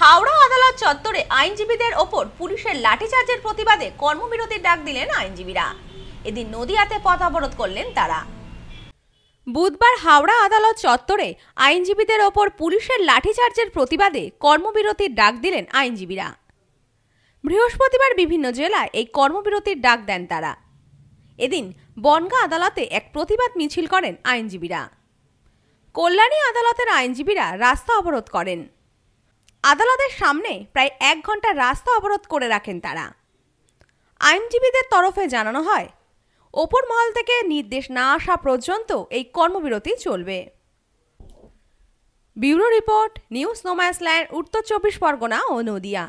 হাওড়া আদালত চত্বরে আইনজীবীদের ওপর পুলিশের লাঠিচার্জের প্রতিবাদে কর্মবিরতির ডাক দিলেন আইনজীবীরা। এদিন নদিয়াতে পথ অবরোধ করলেন তারা। বুধবার হাওড়া আদালত চত্বরে আইনজীবীদের ওপর পুলিশের লাঠিচার্জের প্রতিবাদে কর্মবিরতির ডাক দিলেন আইনজীবীরা। বৃহস্পতিবার বিভিন্ন জেলায় এই কর্মবিরতির ডাক দেন তারা। এদিন বনগা আদালতে এক প্রতিবাদ মিছিল করেন আইনজীবীরা। কল্যাণী আদালতের আইনজীবীরা রাস্তা অবরোধ করেন। আদালতের সামনে প্রায় এক ঘণ্টা রাস্তা অবরোধ করে রাখেন তারা। আইনজীবীদের তরফে জানানো হয়, ওপর মহল থেকে নির্দেশ না আসা পর্যন্ত এই কর্মবিরতি চলবে। ব্যুরো রিপোর্ট, নিউজ নোমায়াসল্যান্ড উত্তর চব্বিশ পরগনা ও নদিয়া